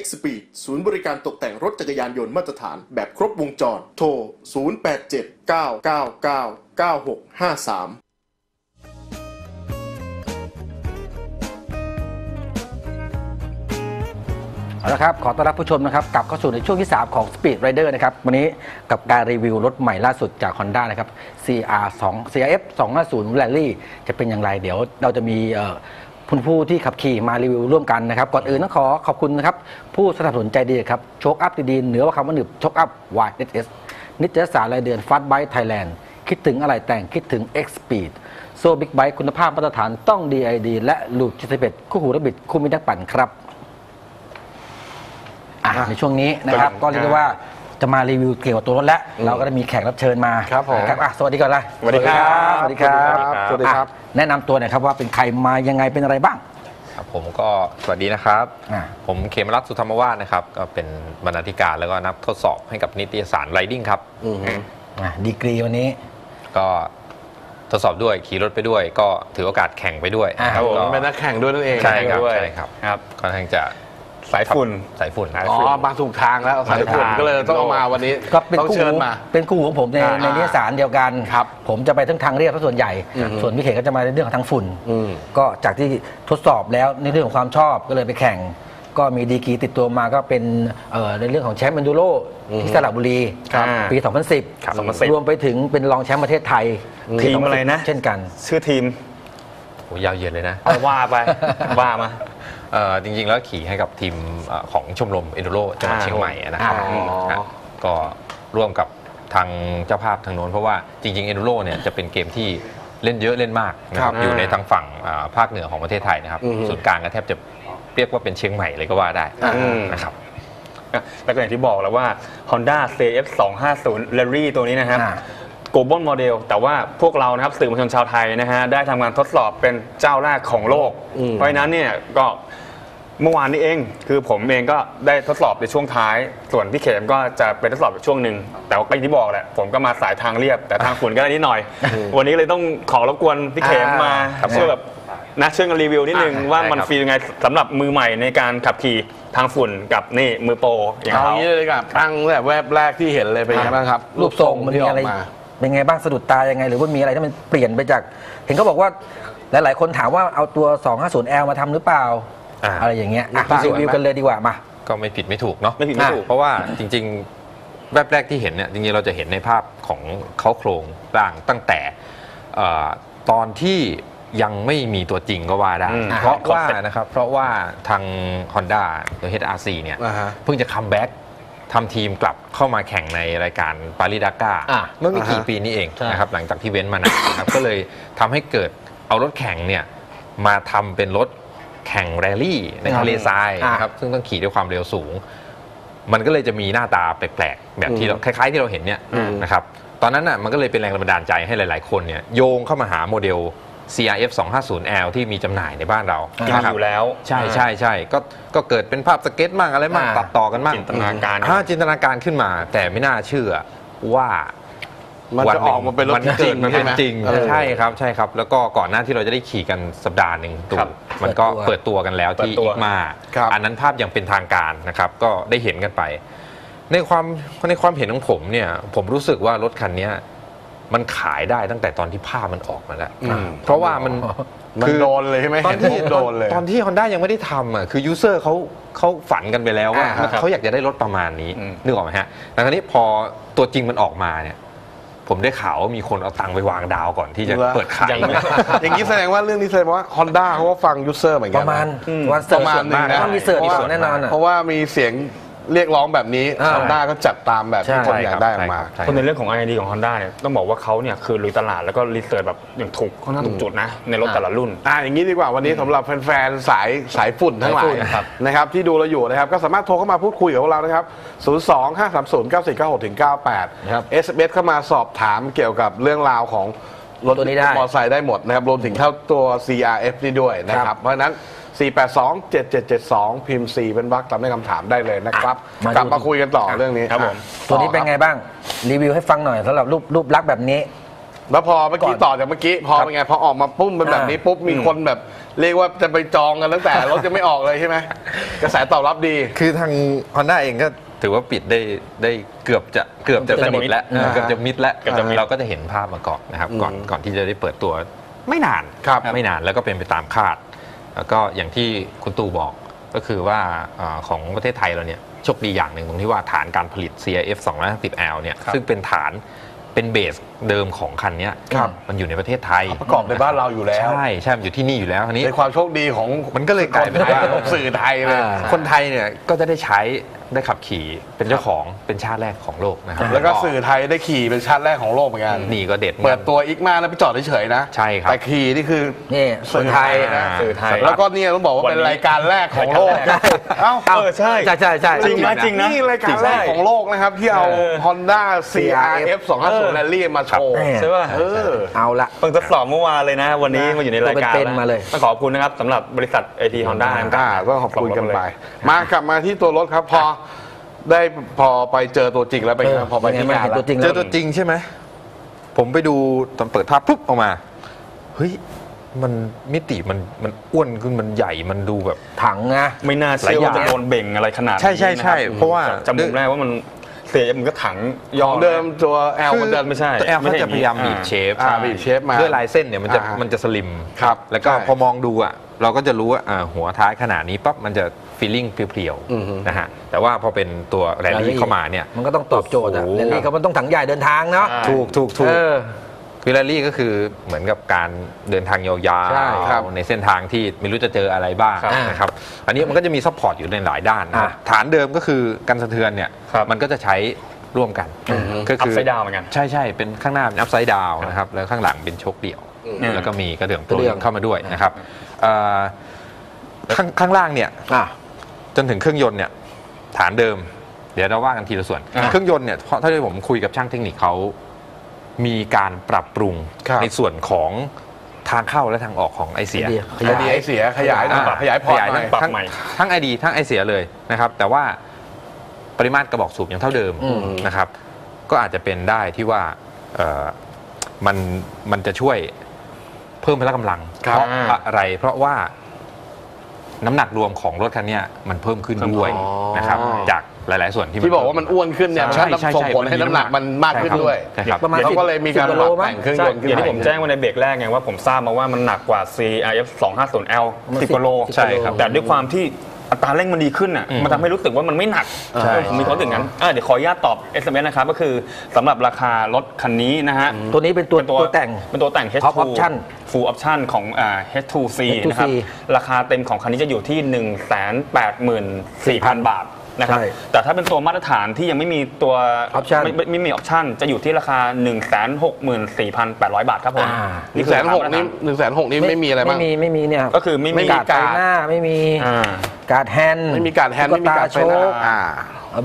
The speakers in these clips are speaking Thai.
Xpeed ศูนย์บริการตกแต่งรถจักรยานยนต์มาตรฐานแบบครบวงจร โทร 0879999653เอาละครับ ขอต้อนรับผู้ชมนะครับกลับเข้าสู่ในช่วงที่ 3 ของ Speed Rider นะครับ วันนี้กับการรีวิวรถใหม่ล่าสุดจาก Honda นะครับ CR 2 CRF 250 Rally จะเป็นอย่างไร เดี๋ยวเราจะมี เอ่อผู้ผู้ที่ขับขี่มารีวิวร่วมกันนะครับ ก่อนอื่นต้องขอขอบคุณนะครับ ผู้สนับสนุนใจดีครับโช้คอัพดีๆเหนือกว่าคำว่าหนึบโชคอัพ YSS นิตยสารรายเดือน Fast Bike Thailand คิดถึงอะไหล่แต่งคิดถึง X Speed โซ่ big bike คุณภาพมาตรฐานต้อง DID และลูก71คู่หูนักบิดคู่มิตรนักปั่นครับอะในช่วงนี้นะครับครับก็เรียกได้ว่า จะมารีวิวเกี่ยวกับตัวรถแล้ว เราก็ได้มีแขกรับเชิญมาครับผมอะสวัสดีก่อนเลยสวัสดีครับสวัสดีครับสวัสดีครับอะแนะนำตัวหน่อยครับว่าเป็นใครมายังไงเป็นอะไรบ้าง ครับผมก็สวัสดีนะครับ อ่า ผมเขมรัตน์สุธรรมวาสนะครับ ก็เป็นบรรณาธิการแล้วก็นักทดสอบให้กับนิตยสารไรดิ้งครับ อือฮึอะดีกรีวันนี้ ก็ทดสอบด้วยขี่รถไปด้วย ก็ถือโอกาสแข่งไปด้วยอ่า ครับผมก็เป็นนักแข่งด้วยนั่นเองใช่ครับด้วย ใช่ครับครับ ค่อนข้างจะ สายฝุ่น สายฝุ่น อ๋อมาถูกทางแล้วสายฝุ่นมาถูกทางก็เลยต้องเอามาวันนี้ก็เป็นต้องคู่เชิญมา เป็นคู่ของผมในอ่าในนิตยสารเดียวกัน ครับผมจะไปทั้งทางเรียบซะส่วนใหญ่อือฮึส่วนพี่เขตก็จะมาในเรื่องของทางฝุ่น อืม ก็จากที่ทดสอบแล้วในเรื่องของความชอบก็เลยไปแข่ง ก็มีดีกรีติดตัวมาก็เป็นเอ่อในเรื่องของแชมป์เอนดูโรที่สระบุรีครับปี 2010 ครับรวมไปถึงเป็นรองแชมป์ประเทศไทยทีมอะไรนะ เช่นกัน ชื่อทีมโอ้ยาวเหยียดเลยนะเอาว่าไป ว่ามาเอ่อ จริงๆแล้วขี่ให้กับทีมเอ่อของชมรมเอนดูโรจังหวัดอ่าเชียงใหม่นะครับอ๋อครับก็ร่วมกับทางเจ้าภาพทางโน้น เพราะว่าจริงๆเอนดูโรเนี่ยจะเป็นเกมที่เล่นเยอะเล่นมากนะครับครับอยู่ในทางฝั่งอ่าภาคเหนือของประเทศไทยนะครับอือฮึส่วนกลางก็แทบจะเรียกว่าเป็นเชียงใหม่เลยก็ว่าได้อืมนะครับแล้วก็อย่างที่บอกแล้วว่า Honda CF 250 Rally ตัวนี้นะครับอ่า global model แต่ว่าพวกเรานะครับสื่อมวลชนชาวไทยนะฮะได้ทำการทดสอบเป็นเจ้าแรกของโลก อืม เพราะฉะนั้นเนี่ยก็เมื่อวานนี้เอง คือผมเองก็ได้ทดสอบในช่วงท้าย ส่วนพี่เขมก็จะเป็นทดสอบในช่วงหนึ่งแต่ว่าก็อย่างที่บอกแหละผมก็มาสายทางเรียบ แต่ทางฝุ่นก็ได้นิดหน่อย วันนี้เลยต้องขอรบกวนพี่เขมมาครับช่วยแบบนะช่วยกันรีวิวนิดนึงอ่าว่าได้มันครับ ฟีลยังไงสำหรับมือใหม่ในการขับขี่ทางฝุ่นกับนี่มือโปรอย่างเอาเขางี้เลยดีกว่าตั้งแต่แวบแรกที่เห็นเลยเป็นไงบ้างครับ รูปทรงมันที่มีอออะไรกมา เป็นไงบ้างสะดุดตายังไง หรือว่ามีอะไรที่มันเปลี่ยนไปจาก เห็นเขาบอกว่าหลาย ๆ คนถามว่าเอาตัว 250L มาทำหรือเปล่า อ่า อะไรอย่างเงี้ยอะต่างกันไหมรีวิวกันเลยดีกว่ามา ก็ไม่ผิดไม่ถูกเนาะไม่ผิดไม่ถูกเพราะว่าจริงๆ แวบแรกที่เห็นเนี่ยจริงๆเราจะเห็นในภาพของเขาโครงร่างตั้งแต่เอ่อตอนที่ยังไม่มีตัวจริงก็ว่าได้ อืม เพราะว่า concept นะครับเพราะว่าทาง Honda ตัว HRC เนี่ย อ่าฮะ เพิ่งจะ comeback ทำทีมกลับเข้ามาแข่งในรายการ Paris Dakar อะเมื่อไม่กี่อ่าฮะ ปีนี้เองใช่ นะครับหลังจากที่เว้นมานานนะครับ ก็เลยทำให้เกิดเอารถแข่งเนี่ยมาทำเป็นรถแข่งแรลลี่ในทะเลทรายอะ นะครับซึ่งต้องขี่ด้วยความเร็วสูง มันก็เลยจะมีหน้าตาแปลกๆแบบที่เราคล้ายๆที่เราเห็นเนี่ยอืม นะครับตอนนั้นน่ะมันก็เลยเป็นแรงบันดาลใจให้หลาย ๆ คนเนี่ยโยงเข้ามาหาโมเดล CRF 250L ที่มีจำหน่ายในบ้านเราที่มีนะครับอยู่แล้วใช่ใช่ใช่ก็ก็เกิดเป็นภาพสเก็ตมั่งอะไรมั่งอ่าตัดต่อกันมั่งจินตนาการ อ่จินตนาการขึ้นมา แต่ไม่น่าเชื่อว่ามันจะออกมาเป็นรถวันที่จริเกิงดมันเป็นจริงเออ ใช่ครับใช่ครับ แล้วก็ก่อนหน้าที่เราจะได้ขี่กันสัปดาห์หนึ่งตู่ครับมันก็เปิเปิดดตัตัววกันแล้วที่เปิดตัวอีกมา ครับ อันนั้นภาพยังเป็นทางการนะครับ ก็ได้เห็นกันไป ในความในความเห็นของผมเนี่ย ผมรู้สึกว่ารถคันเนี้ย มันขายได้ตั้งแต่ตอนที่ภาพมันออกมาแล้วอืมเพราะว่ามันมันคือโดนเลยใช่ไหมตอนที่เห็นโดนเลยตอนที่ Honda ยังไม่ได้ทำอะคือยูเซอร์เขาเขาฝันกันไปแล้วว่าอ่าครับเขาอยากจะได้รถประมาณนี้อืมนึกออกไหมฮะแต่คราวนี้พอตัวจริงมันออกมาเนี่ยผมได้ข่าวว่ามีคนเอาตังค์ไปวางดาวก่อนที่จะเหรอเปิดขายยังไม่อย่างนี้แสดงว่าเรื่องนี้แสดงว่า Honda เขาก็ฟังยูเซอร์เหมือนปกันระมาณนะอืมวันเสิร์ฟประมาณส่วนมากหนึ่งนะต้องมีเสิร์ฟเพอีราะกว่าแน่นอนอะเพราะว่ามีเสียง เรียกร้องแบบนี้อ่า Honda ก็จัดตามแบบที่ใช่คนอยากได้ออกมาใช่คนในเรื่องของ R&D ของ Honda เนี่ยต้องบอกว่าเขาเนี่ยคือลุยตลาดแล้วก็รีเสิร์ชแบบอย่างถูกค่อนข้างถูกจุดนะ ในรถแต่ละรุ่น อ่าอย่างนี้ดีกว่าวันนี้สำหรับแฟนๆสายสายฝุ่นทั้งหลาสายฝุ่ยนครับนะครับที่ดูเราอยู่นะครับก็สามารถโทรเข้ามาพูดคุยกับพวกเรานะครับ 0 2 5 3 0 9 4 9 6ถึงครับ98 SMS เข้ามาสอบถามเกี่ยวกับเรื่องราวของ รถตัวนี้ได้ มอเตอร์ไซค์ได้หมดนะครับ รวมถึงเข้าตัว CRF นี่ด้วยนะคครัรับบเพราะฉะนั้น 482 7772 พิมพ์ 4 เป็นวรรคตามด้วยคำถามได้เลยนะครับ มาดู กลับมาคุยกันต่อเรื่องนี้ครับผม ตัวนี้เป็นไงบ้าง รีวิวให้ฟังหน่อยสำหรับรูปรูปลักษณ์แบบนี้ แล้วพอเมื่อกี้ก่อนต่อจากเมื่อกี้พอเป็นไงพอออกมาปุ้มเป็นแบบนี้ปุ๊บมีคนแบบ เรียกว่าจะไปจองกันตั้งแต่ รถจะไม่ออกเลยใช่ไหมกระแสตอบรับดี คือทาง Honda เองก็ ถือว่าปิดได้ได้เกือบจะเกือบจะสนิทแล้วอ่าเกือบจะมิดแล้วเกือบจะมิดเราก็จะเห็นภาพมาก่อนนะครับก่อนอืมก่อนที่จะได้เปิดตัวไม่นานครับไม่นานแล้วก็เป็นไปตามคาด แล้วก็อย่างที่คุณตู่บอกก็คือว่าเออของประเทศไทยเราเนี่ยโชคดีอย่างหนึ่งตรงที่ว่าฐานการผลิต CRF 250L เนี่ยครับซึ่งเป็นฐานเป็นเบส เดิมของคันเนี้ยครับมันอยู่ในประเทศไทยประกอบในบ้านเราอยู่แล้ว ใช่ใช่มันอยู่ที่นี่อยู่แล้วทีนี้ในความโชคดีของมันก็เลยกลายเป็นว่าของสื่อไทยเลยอ่าคนไทยเนี่ยก็จะได้ใช้ได้ขับขี่เป็นเจ้าของเป็นชาติแรกของโลกนะครับแล้วก็สื่อไทยได้ขี่เป็นชาติแรกของโลกเหมือนกันนี่ก็เด็ดหมือนเปิกัดนตัวอีกมาแล้วไปจอดเฉยๆนะใช่ครับแต่ขี่นี่คือนี่สื่อไทยนะอ่าสื่อไทย แล้วก็เนี่ยต้องบอกว่าเป็นรายการแรกของโลกรายการแรกเอ้าเออใช่ใช่ใช่ใช่จริงนะจริงนะนี่รายการแรกของโลกนะครับที่เอา Honda CRF 250 Rally มาโชว์ครับใช่ป่ะเออ เอาละ เพิ่งทดสอบเมื่อวานเลยนะ วันนี้มาอยู่ในรายการตัวเป็นๆมาเลย ต้องขอบคุณนะครับสำหรับบริษัท AT Honda อ่าก็ขอบคุณกันไป มากลับมาที่ตัวรถครับ พอได้พอไปเจอตัวจริงแล้วเป็นไงเออพอไปที่เป็นไงงานเห็นแล้ตัววจริงเจอตัวจริงใช่ไหมผมไปดูตอนเปิดภาพปุ๊บออกมาเฮ้ยมันมิติมันมันอ้วนขึ้นมันใหญ่มันดูแบบ ถังนะ ไม่น่าเชื่อว่าจะโดนเบ่งอะไรขนาดนี้ใช่ใช่ใช่นคบเพราะว่า จำมุมแรกว่ามัน เสียมันก็ถังยขอองเดิมตัว L มันเดิมไม่ใช่ตัวแอลไม่เขาใช่จะพยายามบีบ shape อ่าบีบ shape มาด้วยลายเส้นเนี่ยมันจะอ่าฮะมันจะ slim ครับแล้วก็ใช่พอมองดูอะเราก็จะรู้ว่าอ่าหัวท้ายขนาดนี้ปั๊บมันจะ feeling เพรียวอือฮึ ๆนะฮะแต่ว่าพอเป็นตัวแรลลี่เข้ามาเนี่ยมันก็ต้องตอบโจทย์อะโอ้โห เรลลี่ก็มันต้องถังใหญ่เดินทางเนาะใช่ถูกถูกถูกเออ คือแรลลี่ก็คือเหมือนกับการเดินทางยาวใช่ครับๆในเส้นทางที่ไม่รู้จะเจออะไรบ้างครับนะครับอันนี้มันก็จะมี support อยู่ในหลายด้านนะครับอะฐานเดิมก็คือกันสะเทือนเนี่ยครับมันก็จะใช้ร่วมกันก็ upside down เหมือนกัน ใช่ใช่เป็นข้างหน้าเป็น upside down นะครับแล้วข้างหลังเป็นโช้คเดี่ยว อืมแล้วก็มีกระเดื่องกระเดื่อง เข้ามาด้วยนะครับเอ่อข้างข้างล่างเนี่ย อะ จนถึงเครื่องยนต์เนี่ยฐานเดิม เดี๋ยวเราว่ากันทีละส่วน อะเครื่องยนต์เนี่ยเพราะถ้าที่ผมคุยกับช่างเทคนิคเขา มีการปรับปรุงครับในส่วนของทางเข้าและทางออกของไอเสียไอเดียขขยายยายเสียขยายหน่อยอ่าขยายพอร์ตหน่ทั้อยงปรับทั้งใหม่ ทั้งไอดีทั้งไอเสียเลยนะครับ แต่ว่าปริมาตรกระบอกสูบยังเท่าเดิมอืม นะครับ ก็อาจจะเป็นได้ที่ว่าเอ่อมันมันจะช่วยเพิ่มพละกำลัง ครับเพราะอะไร เพราะว่าน้ำหนักรวมของรถคันเนี้ยมันเพิ่มขึ้นด้วยอ๋อ นะครับ จาก หลาย ๆ ส่วนที่ที่บอกว่ามันอ้วนขึ้นเนี่ยใช่มันใช่ส่งผลให้น้ำหนักมันมากขึ้นด้วยใช่ครับประมาณ เขาก็เลยมีการ10ปรับโลมั้แต่งงเครื่องใช่ยนต์ขึ้นอย่างที่ไปผมแจ้งไว้ในเบรกแรกไงว่าผมทราบมาว่ามันหนักกว่า CRF 250L มัน10กิโลใช่ครับ แต่ด้วยความที่อัตราเร่งมันดีขึ้นอะอืมมันทำให้รู้สึกว่ามันไม่หนักใช่ ผมมีความรู้สึกงั้นอะเดี๋ยวขออนุญาตตอบ SMS นะครับก็คือสำหรับราคารถคันนี้นะฮะ ตัวนี้เป็นตัวตัวแต่ง เป็นตัวแต่ง H2 Top option Full option ของอ่า H2C H2C นะครับ ราคาเต็มของคันนี้จะอยู่ที่ 1 8 4 0 0 0 บาท นะครับใช่แต่ถ้าเป็นตัวมาตรฐานที่ยังไม่มีตัว Option ไม่ไม่ไม่มีออปชั่นจะอยู่ที่ราคา 1 6 4 8 0 0 บาทครับผมอ่า หนึ่งแสนหกนี่หนึ่งแสนหกนี่ไม่มีอะไรบ้าง ไม่มีไม่มีเนี่ยก็คือไม่มี การ์ดไฟหน้าไม่มีอ่า การ์ดแฮนด์ไม่มีการแฮนด์ไม่มีการโชไฟหน้าว์ อ่า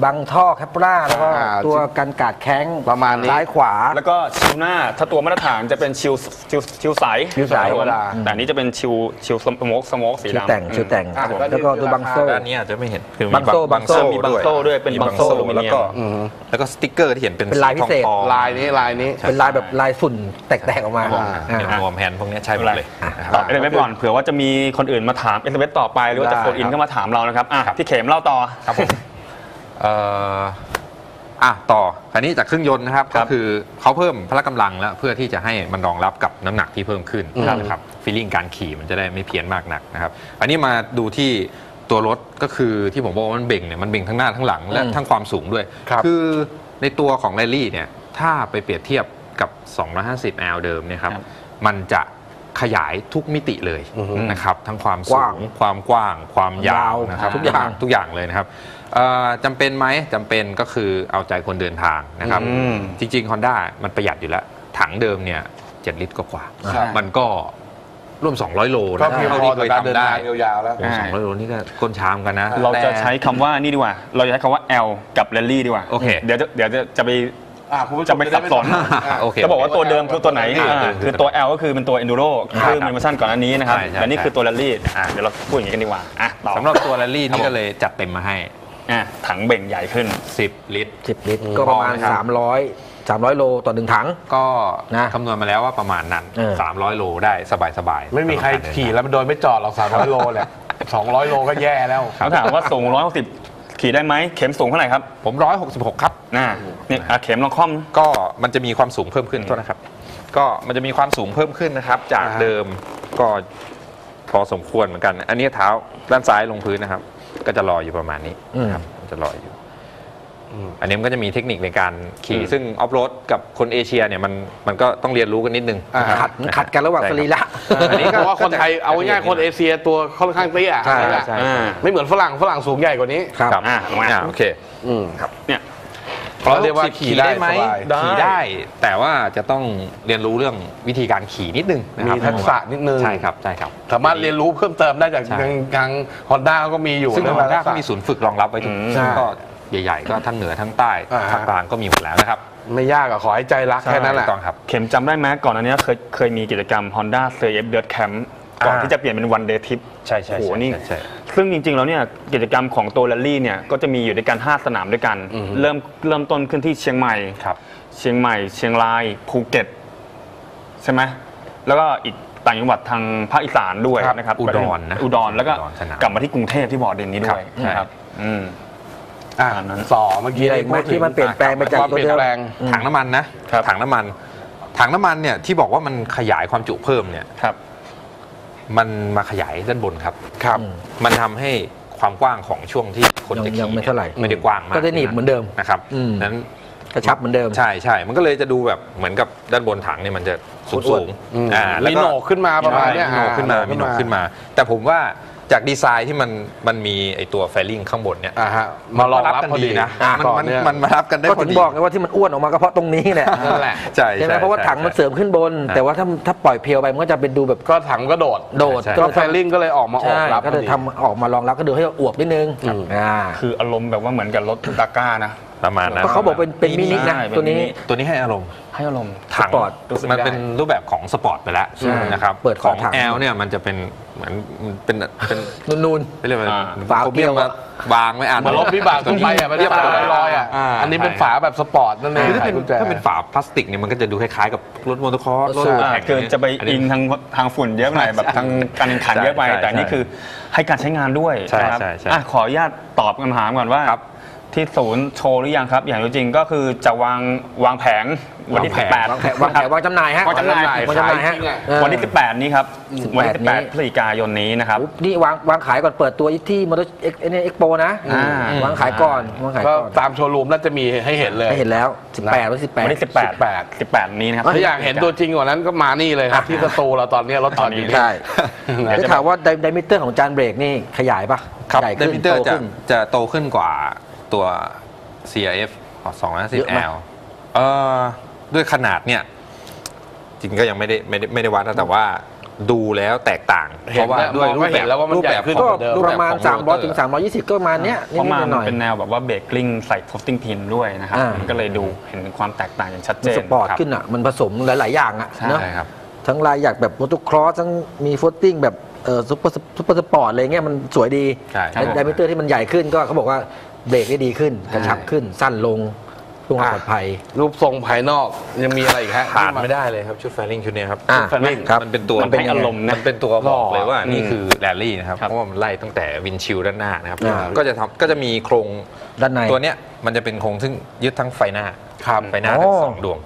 บังท่อแคปราแล้วก็อ่า ตัวกันกาดแข้งประมาณนี้ ซ้ายขวา แล้วก็ชิวหน้าถ้าตัวมาตรฐานจะเป็นชิวชิวชิวใสชิวใสครับผมธรรมดา แต่อันนี้จะเป็นชิวชิวสโมกสโมกสีชื่อดำแต่งชื่อแต่งอ่าแล้วก็ตัวบังโซ่ ด้านนี้อาจจะไม่เห็นคือมีบังโซ่บังโซ่มีบังโซ่ด้วยเป็นมีบังโซ่อลูมิเนียมแล้วก็อืมแล้วก็สติ๊กเกอร์ที่เห็นเป็นเป็นลายพิเศษ ทองๆลายนี้ลายนี้ เป็นลายแบบลายฝุ่นแตกๆออกมาอ่า อ่าเนี่ยวอร์มแฮนด์พวกเนี้ยใช่หมดเลยอะนะครับ ตอบเอเมก่อนเผื่อว่าจะมีคนอื่นมาถามเอสเต่อไปหรือว่าจะได้ โฟนอินครับก็มาถามเรานะครับอะพี่เข็มเล่าต่อครับผม เอ่ออะต่อคันนี้จากเครื่องยนต์นะครับ ครับก็คือเขาเพิ่มพละกำลังแล้วเพื่อที่จะให้มันรองรับกับน้ำหนักที่เพิ่มขึ้นอืมนะครับ feeling การขี่มันจะได้ไม่เพี้ยนมากนักนะครับ อันนี้มาดูที่ตัวรถก็คือที่ผมบอกว่ามันเบ่งเนี่ยมันเบ่งทั้งหน้าทั้งหลังและอืมทั้งความสูงด้วยครับ อในตัวของแรลลี่เนี่ยถ้าไปเปรียบเทียบกับ 250 L เดิมเนี่ยครับครับ มันจะขยายทุกมิติเลยอือฮึนะครับทั้งความกสูว้าง ง ความกว้าง ความยาวนะครับทุกอย่างทุกอย่างเลยนะครับ เอ่อจำเป็นไหมจำเป็นก็คือเอาใจคนเดินทางนะครับ อืมจริง ๆ Honda มันประหยัดอยู่แล้ว ถังเดิมเนี่ย7ลิตรกว่าครับๆมันก็ร่วม 200 โลก็นะเพียงเท่าพอที่ต่เคอยการเดินทำได้ทางยาวๆแล้วโอ้สองร้อยโลนี่ก็ก้นชามกันนะเราจะแต่ ใช้คำว่านี่ดีกว่า เราจะใช้คำว่า L กับแรลลี่ดีกว่าโอเคเดี๋ยวจะเดี๋ยวจะจะไป อ่าคุณผู้ชมจะไปสับสน อ่าโอเค จะบอกว่าตัวเดิมคือตัวไหนอ่าอ่าคือตัว L ก็คือเป็นตัว enduro ครับคือมีเวอร์ชันก่อนอันนี้นะครับใช่ใช่และนี่คือใช่ตัวแรลลี่อะเดี๋ยวเราพูดอย่างนี้กันดีกว่าอะต่อ สำหรับตัวแรลลี่ครับนี่ผมก็เลยจัดเต็มมาให้ อะถังเบ่งใหญ่ขึ้น 10 ลิตร 10 ลิตร ก็ประมาณ พอไหมครับ 300 300 โลต่อหนึ่งถัง ก็นะ คำนวณมาแล้วว่าประมาณนั้น เออ 300 โลได้สบายๆไม่มีใครสำหบกาเดินขี่แล้วมันโดนไม่จอดหรอกสามร้อยโลเนี่ยสองร้อยโลก็แย่แล้ว เขาถามว่าสูง 160 ขี่ได้ไหม เข็มสูงเท่าไหร่ครับผม 166 ครับ น่าเนี่ยอะเข็มลองค่อม ก็มันจะมีความสูงเพิ่มขึ้นโทษนะครับ ก็มันจะมีความสูงเพิ่มขึ้นนะครับ จากอ่าฮะ เดิมก็พอสมควรเหมือนกัน อันนี้เท้าด้านซ้ายลงพื้นนะครับ ก็จะลอยอยู่ประมาณนี้นะครับมันจะลอยอยู่อันนี้มันก็จะมีเทคนิคในการขี่ ซึ่งออฟโรดกับคนเอเชียเนี่ยมันมันก็ต้องเรียนรู้กันนิดนึงอ่าขัดขัดกันระหว่างใช่สคบรีระอันนี้ก็เพราะว่าคนไทยเอาง่ายๆคนเอเชียตัวค่อนข้างเตี้ยใช่นั่นแหละใช่อ่าไม่เหมือนฝรั่งฝรั่งสูงใหญ่กว่านี้ครับครับอ่าลงมาอ่าโอเคอืมเนี่ย เราเรียกว่าขี่ได้ไหมสบายขี่ได้ แต่ว่าจะต้องเรียนรู้เรื่องวิธีการขี่นิดนึงนะคมีรับทักษะนิดนึง ใช่ครับใช่ครับสามารถเรียนรู้เพิ่มเติมได้จากใช่ทางทางฮอนด้าก็มีอยู่ซึ่งเรื่ฮอนด้าทักษะเขามีศูนย์ฝึกรองรับไว้ทุกอืมใช่ก็ใหญ่ๆ ก็ทั้งเหนือทั้งใต้อ่าฮะ ภาคกลางก็มีหมดแล้วนะครับไม่ยากอะขอให้ใจรักแค่นั้นแหละ ถูกต้องครับ เข็มจำได้ไหมก่อนอันเนี้ยเคยเคยมีกิจกรรม Honda CF Dirt Camp ก่อนอ่าที่จะเปลี่ยนเป็น one day trip ใช่ใช่โอ้โหใช่นี่ใช่ใช่ซึ่งจริงๆแล้วเนี่ยกิจกรรมของตัวแรลลี่เนี่ยก็จะมีอยู่ด้วยกัน 5 สนามด้วยกันอือฮึเริ่มเริ่มต้นขึ้นที่เชียงใหม่ครับ เชียงใหม่ เชียงรายภูเก็ต ใช่ไหมแล้วก็อีกต่างจังหวัดทางภาคอีสานด้วยครับนะครับอุดรนะอุดรแล้วก็อุดรสนามกลับมาที่กรุงเทพที่บ่อเด่นนี้ด้วยครับนะครับอืมอ่าตามนั้นสอเมื่อกี้มีอะไรอีกไหมพูดถึงที่มันเปลี่ยนแปลงไปจากความตัวเปลี่ยเดินมแปลงถังน้ำมันนะครับถังน้ำมันถังน้ำมันเนี่ยที่บอกว่ามันขยายความจุเพิ่มเนี่ยครับ มันมาขยายด้านบนครับครับ มันทำให้ความกว้างของช่วงที่คนจะยังขี่ไม่เท่าไหร่ไม่ได้กว้างมากก็ได้หนีบเหมือนเดิมนะครับอืมนั้นกระชับเหมือนเดิมใช่ใช่มันก็เลยจะดูแบบเหมือนกับด้านบนถังเนี่ยมันจะสูงอ้สูวนงอืมอ่าแล้วมีก็โหนกขึ้นมาประมาณเนี้ยมีโหนกขึ้นมาอ่ามีโหนกขึ้นมา แต่ผมว่า จากดีไซน์ที่มันมันมีไอตัวแฟลิงข้างบนเนี่ย อ่าฮะมารองรับกันพอดีดีนะอ่ามันต่อมันเนื่อง มันมารับกันได้ก็พอถึงดี บอกไงว่าที่มันอ้วนออกมาก็เพราะตรงนี้แหละนั่นแหละ ใช่ใช่ไหมใช่เพราะว่าถังมันเสริมขึ้นบน แต่ว่าถ้าถ้าปล่อยเพลียวไปมันก็จะเป็นดูแบบก็ถังก็โดดโดดใช่ ก็เลยแฟลิงก็เลยออกมาออกใช่รับก็เลยพอดี ทำออกมารองรับก็ดูให้อวบนิดนึงอืม อ่าคืออารมณ์แบบว่าเหมือนกับรถ Dakar นะ ประมาณนั้นก็เขาบอกเป็นเป็นมินินะใช่เป็นตัวนี้มินิตัวนี้ให้อารมณ์ ให้อารมณ์ ถังสปอร์ตรู้สึกมันได้เป็นรูปแบบของสปอร์ตไปแล้วใช่นะครับเปิดของฝาถัง แอลเนี่ยมันจะเป็นเหมือนมันเป็นเป็นนูนเรียกว่าอ่า ฝาเกี่ยว มาวางไม่อ่านเหมือนรถวิบากทั่วไปอะมันเรียบฝาร้อยลอยๆอะาอันนี้เป็นฝาแบบสปอร์ตนั่นเองคือถ้าเป็นไขกุญแจ ถ้าเป็นฝาพลาสติกเนี่ยมันก็จะดูคล้ายๆกับรถมอเตอร์คอร์สรถอ่าแข่งคือจะไปนอินี้งทางทางฝุ่นเยอะหน่อยแบบทางการแข่งขันเยอะไปใช่ใช่แต่นี่คือให้การใช้งานด้วยใช่นะครับใช่ใช่อะขออนุญาตตอบคำถามก่อนว่า ครับ ที่ศูนย์โชว์หรือยังครับ อย่างจริงก็คือจะวางวางแผงวันที่วางแผง18 วางแผงวางแผงวางจำหน่ายฮะวางจำหน่าย วางจำหน่ายฮะขายจริงอะเออ วันที่ 18 นี้ครับวันที่18นี้ 18พฤศจิกายนนี้นะครับ อุ๊ยนี่วางวางขายก่อนเปิดตัวที่ Motor Ex Expo นะอ่า วางขายก่อนวางขายก็ก่อนตามโชว์รูมน่าจะมีให้เห็นเลยให้เห็นแล้ว 18วันที่18 วันที่ 18 18 นี้นะครับ ถ้าอยากเห็นตัวจริงกว่านั้นก็มานี่เลยครับ ที่สตูเราตอนนี้รถจอดอยู่นี่ ใช่เดี๋ยวได้จะข่าวว่าไดมิเตอร์ของจานเบรกนี่ขยายปะครับใหญ่เดขึ้นมิเตอร์โตจะขึ้น จะโตขึ้นกว่า ตัว CRF เยอะไหม 250L เอ่อด้วยขนาดเนี่ย จริงก็ยังไม่ได้ไม่ได้ไม่ได้วัดนะแต่ว่าดูแล้วแตกต่างเห็เพนราะว่าแล้วด้วยมองรูก็ปเห็แบบนแล้วว่ามันรูปใหญ่แบบขึ้นของกว่าเดิมรูประมาณแบบของ300ถึง320 ก็ประมาณเนี้ยเพราะมันนิดๆหน่อยเป็นแนวแบบว่าเบรกลิ้งใส่โพสติ้งพินด้วยนะครับอ่ามัมันก็เลยดูเห็นความแตกต่างอย่างชัดๆเจนครับมันสปอร์ตขึ้นอะมันผสมหลาย ๆ อย่างอะใช่เนอะใช่ครับทั้งลายอยากแบบมอเตอร์ครอสทั้งมี floating แบบเออ super super sport อะไรเงี้ยมันสวยดีใช่ครับผม diameter ที่มันใหญ่ขึ้นก็เขาบอกว่า เบรกได้ดีขึ้นกระชับขึ้นสั้นลงเพื่อความปลอดภัย รูปทรงภายนอกยังมีอะไรอีกฮะขาดไม่ได้เลยครับชุด fairing ชุดเนี้ยครับอ่า fairing ครับมันเป็นตัวมันเป็นอารมณ์นะมันเป็นตัวบอกเลยว่าอืมนี่คือแรลลี่นะครับครับเพราะว่ามันไล่ตั้งแต่ windshield ด้านหน้านะครับอ่าก็จะทำก็จะมีโครงด้านในตัวเนี้ยมันจะเป็นโครงซึ่งยึดทั้งไฟหน้าครับไฟหน้าโอ้ทั้งสองดวง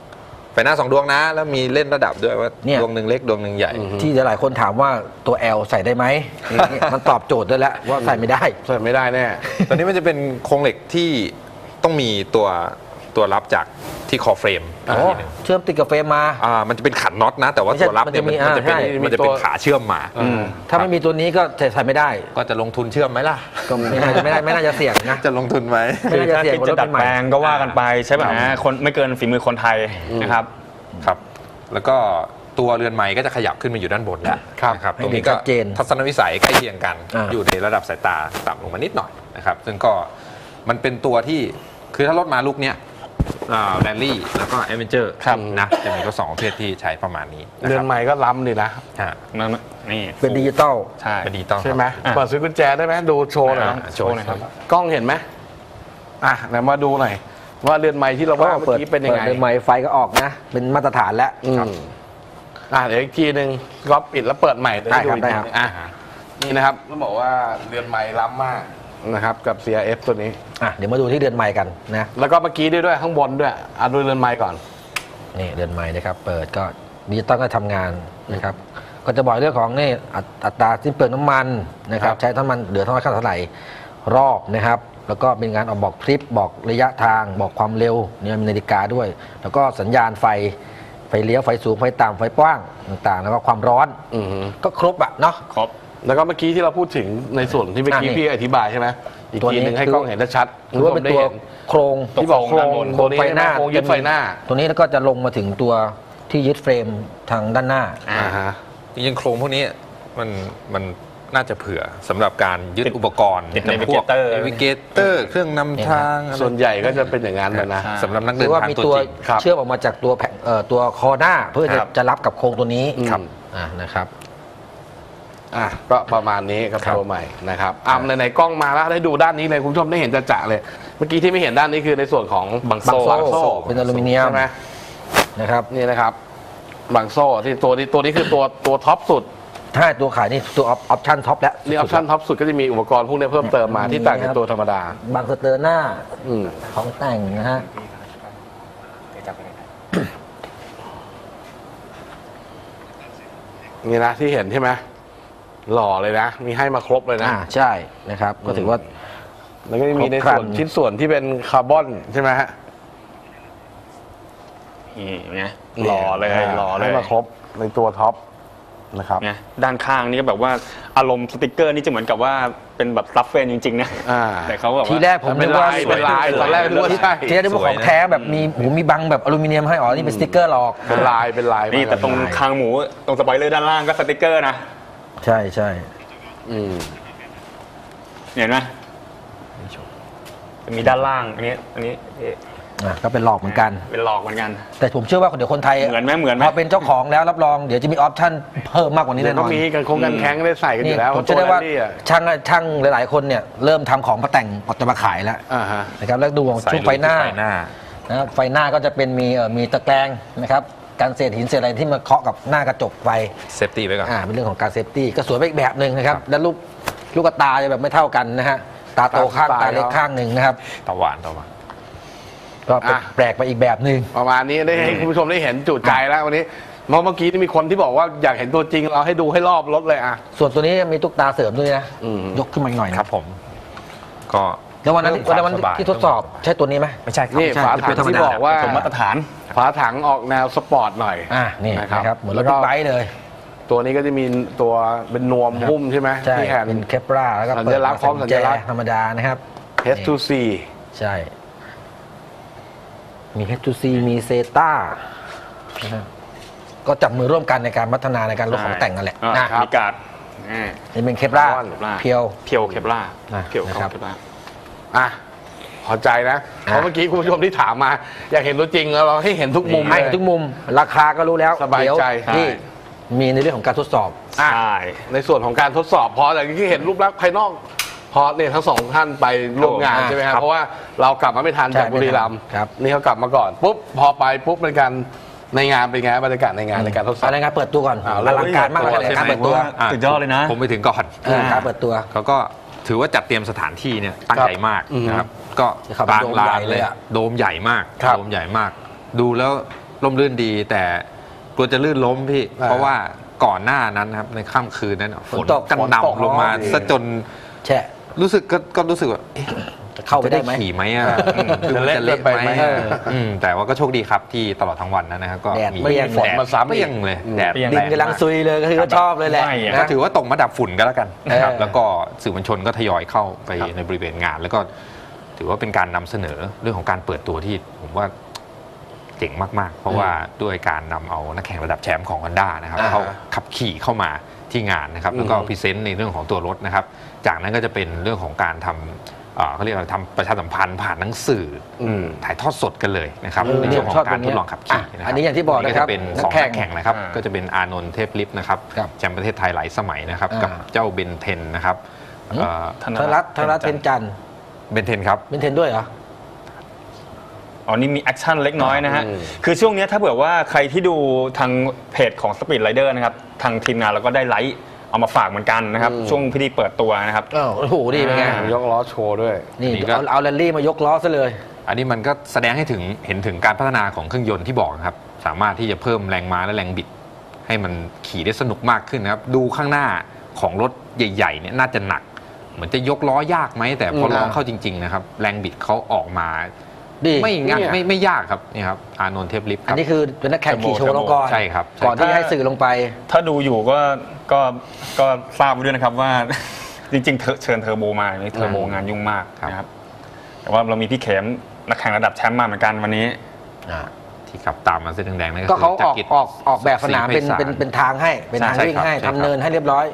ไฟหน้าสองดวงนะ แล้วมีเล่นระดับด้วยว่าเนี่ย ดวงหนึ่งเล็กดวงหนึ่งใหญ่ ที่หลายๆคนถามว่าตัว L ใส่ได้ไหมนี่มันตอบโจทย์ได้แล้วว่าใส่ไม่ได้ ใส่ไม่ได้แน่ ตอนนี้มันจะเป็นโครงเหล็กที่ต้องมีตัว ตัวรับจากที่คอเฟรมอีกโอ้ทีหนึ่งเชื่อมติดกับเฟรมมา อ่ามันจะเป็นขันน็อตนะ แต่ว่าไม่ใช่ตัวรับเนี่ยมัมันนจะมีมันจะเป็นอ่าใช่ มันจะเป็นมีตัวขาเชื่อมมาอืมถ้าไม่มีตัวนี้ก็ใส่ไม่ได้ก็จะลงทุนเชื่อมไหมล่ะ ก็ไม่น่าจะไม่ได้ไม่น่าจะเสี่ยงนะ จะลงทุนไหม ไม่คือน่าจะถ้าเสี่ยงคิดว่าจะดัดแปลงรถใหม่ก็ว่ากันไปใช่ไหมฮะคนไม่เกินฝีมือคนไทยนะครับ ครับ แล้วก็ตัวเรือนไมล์ก็จะขยับขึ้นมาอยู่ด้านบนแล้วครับนะครับให้ตรงนี้เห็นก็ชัดเจนทัศนวิสัยใกล้เคียงกัน อ่า อยู่ในระดับสายตาต่ำลงมานิดหน่อยนะครับ ซึ่งก็มันเป็นตัวที่คือถ้ารถมาลุกเนี้ย แรลลี่แล้วก็ adventure ครับนะจะมีรถสองประเภทที่ใช้ประมาณนี้นะเรืคอรันบใหม่ก็ล้ำดีนะฮะนั่นนี่เป็นดิจิตอลใช่เป็นดีต้องใช่ไหมอะเปิดซื้อกุญแจได้ไหมดูโชว์หน่อยอ่านะโชว์หน่อยครับกล้องเห็นไหมอะไหนมาดูหน่อยว่าเรือนไม้ที่เราว่าเมื่อกี้เป็นยังไงปิดใหม่ไฟก็ออกนะ เป็นมาตรฐานแล้วอืมอ่าเดี๋ยวอีกทีหนึ่งก็ปิดแล้วเปิดใหม่ได้ครับอีกได้ทีครับหนึ่งอะนี่นะครับต้องบอกว่าเรือนไม้ล้ำมาก นะครับกับ CRF ตัวนี้ อะเดี๋ยวมาดูที่เรือนใหม่กันนะ แล้วก็เมื่อกี้ด้วยด้วยข้างบนด้วยอะดูเรือนไม้ก่อน นี่เรือนใหม่นะครับ เปิดก็ดิจิตอลก็ทำงานนะครับ ก็จะบอกเรื่องของนี่อัตอัตราสิ้นเปลืองน้ำมันนะครับ ครับ ใช้น้ำมันเหลือเท่าไหร่เท่าไหร่รอบนะครับ แล้วก็เป็นการออกบอกทริปบอกระยะทาง บอกความเร็วเนี่ยมีนาฬิกาด้วย แล้วก็สัญญาณไฟไฟเลี้ยวไฟสูงไฟต่ำไฟกว้างต่างๆ แล้วก็ความร้อน อือฮึก็ครบอะเนาะ ครบ แล้วก็เมื่อกี้ที่เราพูดถึงในส่วนที่เมื่อกี้อะนี่พี่อธิบายใช่ไหมอีกตัวทีนี้หนึ่งให้คือกล้องเห็นชัดๆหรือว่าเป็นคุณตัวผู้ชมได้ห็ โครงที่บอกโครงด้านบนตัวนี้ไฟหน้าโครงยึดไฟหน้า ตัวนี้แล้วก็จะลงมาถึงตัวที่ยึดเฟรมทางด้านหน้า อ่าฮะ จริงๆโครงพวกนี้มันมันน่าจะเผื่อสำหรับการยึดติดอุปกรณ์ติดจำพวก navigator เนวิเกเตอร์เครื่องนำทางอะไรส่วนใหญ่ก็จะเป็นอย่างนั้นเลยนะใช่สำหรับนักหเดิรืนอว่าทางมีตัตัววจริง ครับเชื่อมออกมาจากตัวแผงเอ่อตัวคอหน้าเพื่อจะครับจะรับกับโครงตัวนี้ครับ อ่านะครับ อะก็ประมาณนี้กับครับ ตัวใหม่นะครับอ่าในๆกล้องมาแล้วได้ดูด้านนี้เลยคุณผู้ชมได้เห็นจะๆเลย เมื่อกี้ที่ไม่เห็นด้านนี้คือในส่วนของบังบังโซ่โซ่บังโซ่เป็นอลูมิเนียมใช่ไหมนะครับนี่นะครับบังโซ่ที่ตัวนี้ตัวนี้คือตัวตัวท็อปสุดถ้าตัวขายนี่ตัวออปชั่นท็อปแล้วนี่ออปชั่นท็อปสุดก็จะมีอุปกรณ์พวกนี้เพิ่มเติมมาที่ต่างจากตัวธรรมดา บังสเตอร์หน้าอืมของแต่งนะฮะนี่นะที่เห็นใช่ไหม หล่อเลยนะ มีให้มาครบเลยนะอ่าใช่นะครับ ก็ถือว่า แล้วก็จะมีในครบครัส่วนน ชิ้นส่วนที่เป็นคาร์บอนใช่ไหมฮะนี่ไงหล่อเลยหล่อเลยให้มาครบในตัวท็อปนะครับ ไงด้านข้างนี่ก็แบบว่าอารมณ์สติกเกอร์นี่จะเหมือนกับว่าเป็นแบบ subframe จริงๆนะอ่า แต่เขาแบบว่า ทีแรกผมเป็นึนกว่าลายเป็นลายตอนแรกนึกว่าใช่ทีแรกนึกว่าของแท้แบบมีโหมีบังแบบอลูมิเนียมให้อ๋อนี่เป็นสติ๊กเกอร์หลอก เป็นลายเป็นลายนี่แต่ตรงลายคางหมูตรงสปอยเลอร์ด้านล่างก็สติกเกอร์นะ ใช่ใช่อืมเห็นไหมจะมีด้านล่างอันนี้อันนี้อะก็เป็นหลอกเหมือนกัน เป็นหลอกเหมือนกัน แต่ผมเชื่อว่าเดี๋ยวคนไทยเหมือนไหมเหมือนไหมพอเป็นเจ้าของแล้วรับรองเดี๋ยวจะมีออปชั่นเพิ่มมากกว่านี้เดี๋ยแน่วนก็อนมีกันคงกันแข้งได้ใส่กันอนี่ยู่แล้วผมเชื่อได้ว่าตัวแรลลี่อะช่างช่างหลาย ๆ คนเนี่ยเริ่มทำของมาแต่งออกจะมาขายแล้วอ่าฮะนะครับแล้วดูของใส่ช่วงไฟหน้าไฟหน้านะครับไฟหน้าก็จะเป็นมีเอ่อมีตะแกรงนะครับ กันเศษหินเศษอะไรที่มาเคาะกับหน้ากระจกไฟ safety ไว้ก่อนอ่าเป็นเรื่องของการ safety ก็สวยไปอีกแบบหนึ่งนะครับ แล้วลูกลูกตาจะแบบไม่เท่ากันนะฮะตาโตข้างตามสไตล์ตาเล็กเขาข้างหนึ่งนะครับตาหวานตาหวานก็เป็นอะแปลกไปอีกแบบหนึ่งประมาณนี้ได้ให้คุณผู้ชมได้เห็นจุใจแล้ววันนี้เพราะเมื่อกี้ที่มีคนที่บอกว่าอยากเห็นตัวจริงเราให้ดูให้รอบรถเลยอะส่วนตัวนี้มีตุ๊กตาเสริมด้วยนะอืมยกขึ้นมาอีกหน่อยนะครับผม ก็แล้ววันนั้นเพิ่มวันนั้นความสบายที่ทดสอบใช่ตัวนี้ไหมไม่ใช่ครับนี่ใช่ฝาถังเป็นธรรมที่ดาบอกว่าสมมาตรฐานฝาถังออกแนวสปอร์ตหน่อยอ่านี่นะครับนะครับเหมือนรถแล้วก็บิ๊กไบค์เลย ตัวนี้ก็จะมีตัวเป็นนวมหุ้มใช่ไหมใช่ที่แฮนเป็นเคปราแล้วก็สัเปิญดลักษณ์พร้อมสัญลักษณ์ธรรมดานะครับ H2C ใช่ มี H2C มีเซตาก็จับมือร่วมกันในการพัฒนาในการลดของแต่งนั่นแหละอ่านะครับมีการ์ดอ่านี่เป็นเคปราคาร์บอน Kevlar เพียวเพียวเคปล่าอะเพียวนะขอครังบเคปล่าอะ พอใจนะเพราะเมื่อกี้คุณผู้ชมที่ถามมา อยากเห็นตัวจริงแล้วเราให้เห็นทุกมุมให้เลย ทุกมุมราคาก็รู้แล้วสบายใจ เดี๋วที่มีในเรื่องของการทดสอบอะใช่ในส่วนของการทดสอบพอแต่ที่เห็นรูปลักษณ์ภายนอก พอเนี่ยทั้งสองท่านไปร่วมงานครับ ใช่ไหมครับครับเพราะว่าเรากลับมาไม่ทันใช่จากบุรีรัมย์ครับ นี่เขากลับมาก่อนปุ๊บพอไปปุ๊บเป็นการในงานเป็นไงบรรยากาศในงานในการทดสอบอะไรงานเปิดตัวก่อนอ่าอเริ่มลังการมากเลยใช่ไหมการเปิดตัวว่าสุดยอดเลยนะ ผมไปถึงก่อนเออการเปิดตัว เขาก็ถือว่าจัดเตรียมสถานที่เนี่ยตั้งใจมากอืมนะครับ ก็เขากลางโดมลาใหญ่นเลเลยยอะโดมใหญ่มากครับโดมใหญ่มาก ดูแล้วร่มรื่นดี แต่กลัวจะลื่นล้มพี่ อ่าเพราะว่าก่อนหน้านั้นนะครับในค่ำคืนนั้นอะฝฝนนตกกันฝนตกนำลงมาอ๋อ ซะจนแช่ รู้สึกก็ก็รู้สึกว่าเอ๊ะจะเข้าไปจะได้ได้ไหม ขี่ไหมอะอืมคือมันจะจะเละเละเกินไปไหไหมมอืมแต่ว่าก็โชคดีครับที่ตลอดทั้งวันนั้นนะครับก็แดดมีเปรี้ยงฝนมาซ้ำอีกเปรี้ยงเลยแดดเปรี้ยง ดินแรงกำลังซุยเลยก็คือก็ชอบเลยแหละไม่อะก็นะถือว่าตกมาดับฝุ่นก็แล้วกันนะครับ เออแล้วก็สื่อมวลชนก็ทยอยเข้าไปในบริเวณงาน แล้วก็ ถือว่าเป็นการนำเสนอเรื่องของการเปิดตัวที่ผมว่าเจ๋งมาก ๆ เพราะว่าด้วยการนำเอานักแข่งระดับแชมป์ของ Honda นะครับอ่าฮะเขาขับขี่เข้ามาที่งานนะครับแล้วก็อืมพรีเซนต์ในเรื่องของตัวรถนะครับ จากนั้นก็จะเป็นเรื่องของการทำเอ่อเขาเรียกอะไรทำประชาสัมพันธ์ผ่านหนังสือออืมถ่ายทอดสดกันเลยนะครับอืมในช่วงของการทดลองขับขี่อะนะคอัรับนนี้อย่างที่บอกนะครับก็จะเป็นนักสองแข่นังกแข่งนะครับอ่าก็จะเป็นอานนท์เทพลิฟต์นะครับครับแชมป์ประเทศไทยหลายสมัยนะครับอ่ากักับเจ้าเบนเทนนะครับอืมเอ่อธนรัตน์ธนรัตน์เพ็ญจันทร์ เบนเทนครับ เป็นเทนด้วยเหรอ อ๋อนี่มี action เล็กน้อยนะฮะคือช่วงเนี้ยถ้าเผื่อว่าใครที่ดูทางเพจของ Speed Rider นะครับ ทางทีมงานเราก็ได้ไลฟ์เอามาฝากเหมือนกันนะครับ ช่วงพิธีเปิดตัวนะครับ อ้าวโอ้โหนี่เป็นไง อ่า ยกล้อโชว์ด้วยนี่นี่ก็เอาเอาแรลลี่มายกล้อซะเลย อันนี้มันก็แสดงให้ถึงเห็นถึงการพัฒนาของเครื่องยนต์ที่บอกนะครับ สามารถที่จะเพิ่มแรงม้าและแรงบิด ให้มันขี่ได้สนุกมากขึ้นนะครับ ดูข้างหน้าของรถใหญ่ๆเนี่ยน่าจะหนัก เหมือนจะยกล้อยากไหมแต่พออืมลองเข้าจริงๆนะครับแรงบิดเขาออกมาดีไม่งักเนี่ยไม่ไม่ยากครับนี่ครับอานนท์เทพลิฟต์คอันรับนี้คือเป็นนักแข่งขี่โชว์ลงก่อนใช่ครับใช่ก่อนที่ให้สื่อลงไป ถ้าดูอยู่ก็ก็ก็ทราบไว้ด้วยนะครับว่าจริงๆเธอเชิญเทอร์โบมานี่เทอร์โบงานยุ่งมากนะครับแต่ว่าเรามีพี่เข็มนักแข่งระดับแชมป์มาเหมือนกันวันนี้ที่ขับตามมาเส้นแดงๆนั่นก็ก็เขาคือออกจักริดออกออกแบบสนามเป็นศรีไพศลเป็นเป็นทางให้เป็นทางใช่วิ่งครับให้ใช่ครับทำเนินให้เรียบร้อย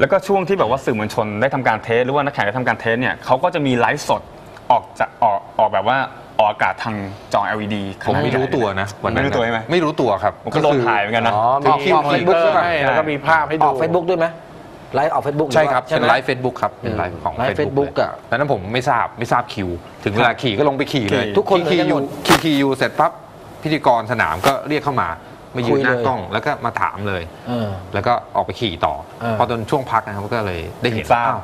แล้วก็ช่วงที่แบบว่าสื่อมวลชนได้ทำการ test หรือว่านักแข่งได้ทำการ test เนี่ยเขาก็จะมีไลฟ์สดออกจากออกออกแบบว่าออกอากาศทางจอ LED ผมไม่รู้ตัวนะวันนั้นไม่รู้ตัวใช่ไหมไม่รู้ตัวครับผมก็โดนถ่ายเหมือนกันนะ อ๋อมีออกคิวออกมอนิเตอ Facebook ร์ให้แล้วก็มีภาพให้อดูอกเฟซบุ๊กด้วยไหมไลฟ์ออกเฟซบุ๊ก ใช่ครับใช่เป็นไหมไลฟ์เฟซบุ๊กครับ เป็นไลฟ์ของ ไลฟ์ Facebook อะ ตอนนั้นผมไม่ทราบไม่ทราบคิว ถึงเวลาขี่ก็ลงไปขี่เลยทุกคนเหมือนขี่กันอหมยู่ดขี่ขี่อยู่เสร็จปั๊บพิธีกรสนามก็เรียกเข้ามา มายืคุนยหน้าเลย กล้องแล้วก็มาถามเลย เออ แล้วก็ออกไปขี่ต่อ เออพอตอนช่วงพักนะครับก็เลยได้เห็นทราบอ้าว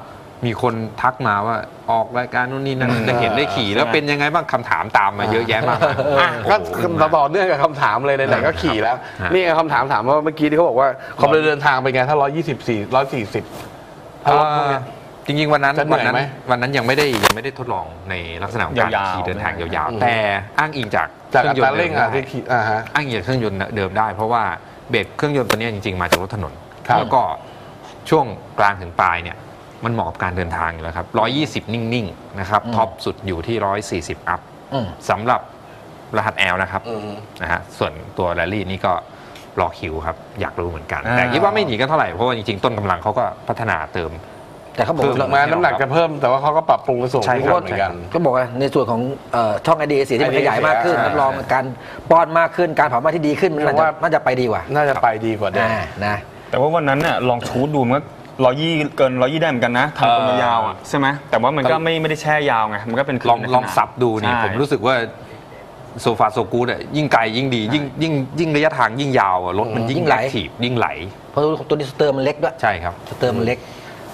มีคนทักมาว่าออกรายการนู่นนี่นั่นอืมได้เห็นได้ขี่ แล้วใช่เป็นยังไงบ้างคำถามตามมาเยอะแยะมากมาย อะก็โอ้โหต่อเนื่องกับคำถามเลยไหนๆก็ขี่แล้ว ฮะ นี่ไงคำถามถามว่าเมื่อกี้ที่เขาบอกว่าความเร็วเดินทางเป็นไงถ้า 124 140ถ้ารถพวกเนี้ย จริงๆวันนั้นจะเหนื่วัอยนั้นไหมวันนั้นยังไม่ได้ยังไม่ได้ทดลองในลักษณะของการยาวๆขี่เดินทางยาวอืม ๆ แต่อ้างอิงจากจากเคอัรื่องยนต์ตราเร่งอะดิมที่ขี่อ่าฮะ อ้างอิงจากเครื่องยนต์เดิมได้ เพราะว่าเบรกเครื่องยนต์ตัวเนี้ยจริงๆมาจากรถถนนครับ แล้วก็ช่วงกลางถึงปลายเนี่ยมันเหมาะกับการเดินทางอยู่แล้วครับ 120 นิ่งๆนะครับอืมท็อปสุดอยู่ที่ 140 อัพอืมสำหรับรหัส L นะครับ อืม นะฮะส่วนตัวแรลลี่นี่ก็รอคิวครับ อยากรู้เหมือนกันอ่าแต่คิดว่าไม่หนีกันเท่าไหร่ เพราะว่าจริงๆ ต้นกำลังเขาก็พัฒนาเติม แต่เขาบอกเพิ่มว่ามาน้ำหนักจะเพิ่มแต่ว่าเขาก็ปรับปรุงในส่วนใช่ที่ครับเหมือนกัน ก็บอกว่าในส่วนของเอ่อช่องไอเดียสีที่มันขยายมากขึ้นใช่รับรองการป้อนมากขึ้นการเผาไหม้ที่ดีขึ้นมันน่าผมจะว่าน่าจะไปดีกว่า น่าจะไปดีกว่าเดิมอ่านะแต่ว่าวันนั้นน่ะลองชูดดูมันก็ร้อยยี่เกินร้อยยี่ได้เหมือนกันนะทำคนยาวๆอะใช่ไหมแต่ว่ามันก็ไม่ไม่ได้แช่ยาวไงมันก็เป็นลองลองสับดูนี่ใช่ผมรู้สึกว่า so far so good อะยิ่งไกลยิ่งดี ยิ่งยิ่งยิ่งระยะทางยิ่งยาวอะรถมันยิ่ยิ่งงไหล active ยิ่งไหล เพราะตัวนี้สเตอร์มันเล็กด้วยใช่ครับสเตอร์มันเล็ก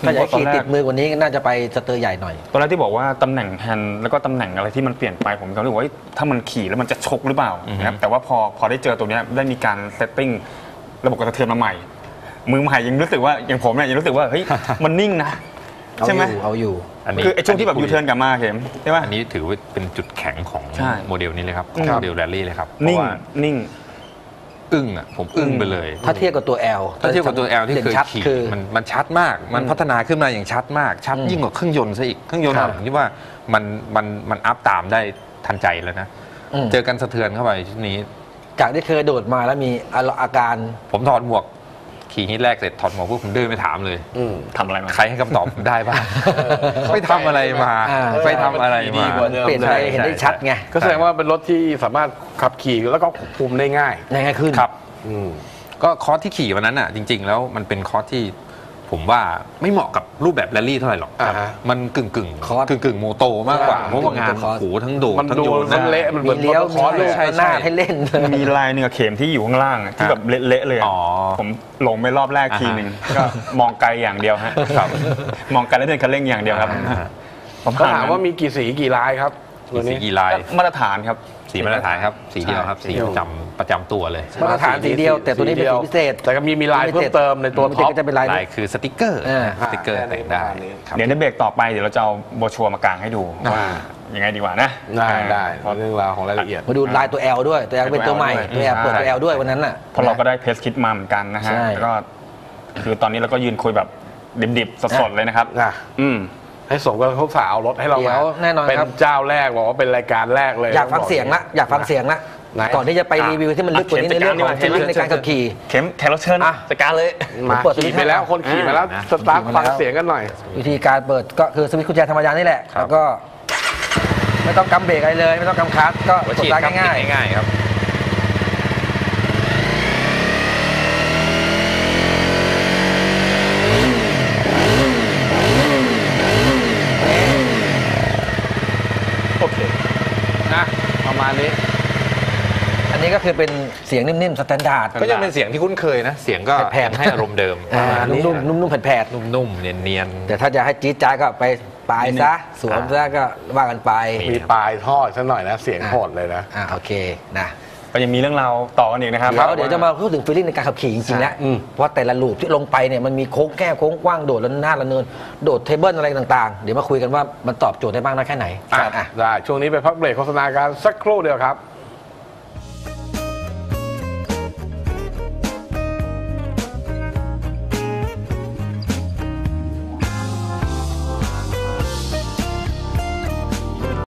ถ้าอยากให้ขี่ติดมือกว่านี้ก็น่าจะไปสเตอร์ใหญ่หน่อย ตอนแรกที่บอกว่าตำแหน่งแฮนด์แล้วก็ตำแหน่งอะไรที่มันเปลี่ยนไปผมก็รู้สึกว่าเฮ้ยถ้ามันขี่แล้วมันจะชกหรือเปล่าอือฮึนะครับแต่ว่าพอพอได้เจอตัวเนี้ยได้มีการ setting ระบบกระเทือนมาใหม่ มือใหม่ยังรู้สึกว่าอย่างผมเนี่ยยังรู้สึกว่าเฮ้ยมันนิ่งนะเอาใช่อไหมยู่เอาอยู่อันนี้คือไอ้ช่วงที่แบบยูเทิร์นกลับมาเข็มใช่ไหมอันนี้ถือว่าเป็นจุดแข็งของใช่โมเดลนี้เลยครับของครับโมเดลแรลลี่เลยครับเพนิ่งราะว่านิ่ง อึ้งอะผมอึ้งไปเลย ถ้าเทียบกับตัว L ถ้าเทียบกับตัว L ที่ด่นเคยชัดขี่คือมันมันชัดมาก มันพัฒนาขึ้นมาอย่างชัดมาก ชัดอืมยิ่งกว่าเครื่องยนต์ซะอีก เครื่องยนต์ครับผมคิดว่ามันมันมันอัพตามได้ทันใจแล้วนะอืมเจอกันสะเทือนเข้าไปชุดนี้ จากที่เคยโดดมาแล้วมีอาการ ผมถอดหมวก ขี่ฮิตแรกเสร็จถอดหมวกปุ๊บผมเดินไปถามเลย อืม ทำอะไรมา ใครให้คำตอบผมได้บ้าง ไปทำอะไรมา อ่า ไปทำอะไรดีมา กว่าเดิม เปลี่ยนไปเห็นได้ชัดไงก็แสดงว่าเป็นรถที่สามารถขับขี่แล้วก็ควบคุมได้ง่ายง่ายขึ้น ครับ อืม ก็คอร์สที่ขี่วันนั้นอะจริง ๆ แล้วมันเป็นคอร์สที่ ผมว่าไม่เหมาะกับรูปแบบแรลลี่เท่าไหร่หรอกอ่าฮะมันกึ่งกึ่งคอร์สกึ่งกึ่งโมโตมากกว่าอ่าเพราะว่างานคอร์ส โอ้โหทั้งโดดมันทั้งดูโยนมันเละมันเหมืมีอนเลี้ยวคอร์สมีเลย ใช่ หน้าให้เล่น มีลายหนึ่งกับเข็มที่อยู่ข้างล่างอะที่แบบเละๆเลยอะอ๋อผมลงไปรอบแรกทีหนึ่งอ่าฮะก็มองไกลอย่างเดียวฮะครับ มองไกลแล้วเดินคันเร่งอย่างเดียวครับอ่าผมเขาผ่นถามว่ามีกี่สีกี่ลายครับตัวสีนี้กี่ลายมาตรฐานครับ สีมาตรฐานครับสีเดียวครับใช่สีประจำประจำตัวเลยมาตรฐานสีเดียว แต่ตัวนี้เป็นสีพิเศษ แต่ก็มีมีลายเพิ่มเติมในตัวพิท็เศอษปก็จะเป็นลายลายคือสติกเกอร์อ่าสติกเกอร์แต่งได้ครับเดี๋ยวในเบรกต่อไปเดี๋ยวเราจะเอาโบรชัวร์มากางให้ดูอ่าว่ายังไงดีกว่านะ ได้ได้เพราะเรื่องราวของรายละเอียดมาดูลายตัว L ด้วยตัว L เป็นตัวใหม่ตัว L เปิดตัว L ด้วยวันนั้นน่ะเพราะเราก็ได้เพสคิดมาเหมือนกันนะฮะใช่แล้วก็คือตอนนี้เราก็ยืนคุยแบบดิบๆสดๆเลยนะครับอะอืม ให้สมกับเขาสาวรถให้เราเดี๋มายวแน่นอนเป็นครับเจ้าแรกบอกว่าเป็นรายการแรกเลยอยากฟังเสียงละอยากฟังเสียงละไหน ก่อนที่จะไปรีวิวที่มันลึกกว่านี้ในเรื่องของเทคนิคในการขับขี่ เข็มแขกรับเชิญอะ จัดการเลย มาผมเปิดสวิตช์ขี่ไปแล้วให้คนขี่ไปแล้วอ่าสตาร์ทขี่มาแล้วฟังเสียงกันหน่อย วิธีการเปิดก็คือสวิตช์กุญแจธรรมดานี่แหละ ครับ แล้วก็ ไม่ต้องกำเบรกอะไรเลย ไม่ต้องกำคลัตช์ก็หัวกดฉีดสตาร์ครับทง่ายง่ายๆครับ ประมาณนี้ อันนี้ก็คือเป็นเสียงนิ่มๆ standard ก็ยังเป็นเสียงที่คุ้นเคยนะ เสียงก็แผ่ให้อารมณ์เดิมนุ่มๆนุ่มๆแผ่นๆนุ่มๆเนียนๆแต่ถ้าจะให้จี๊ดจ๊าดก็ไปปลายซะสวมซะก็ว่ากันไปมีปลายท่อสักหน่อยนะ เสียงโหดเลยนะโอเคนะ ก็ยังมีเรื่องราวต่อกันอีกนะครับเดี๋ยวเดี๋ยวจะมาพูดถึง feeling ในการขับขี่จริงๆแล้วอืมเพราะแต่ละ loop ที่ลงไปเนี่ยมันมีโค้งแคบโค้งกว้างโดดแล้วหน้าละเนิน โดด table อะไรต่างๆ เดี๋ยวมาคุยกันว่ามันตอบโจทย์ได้มากน้อยแค่ไหนอะอะได้ช่วงนี้ไปพักเบรกโฆษณากันสักครู่เดียวครับ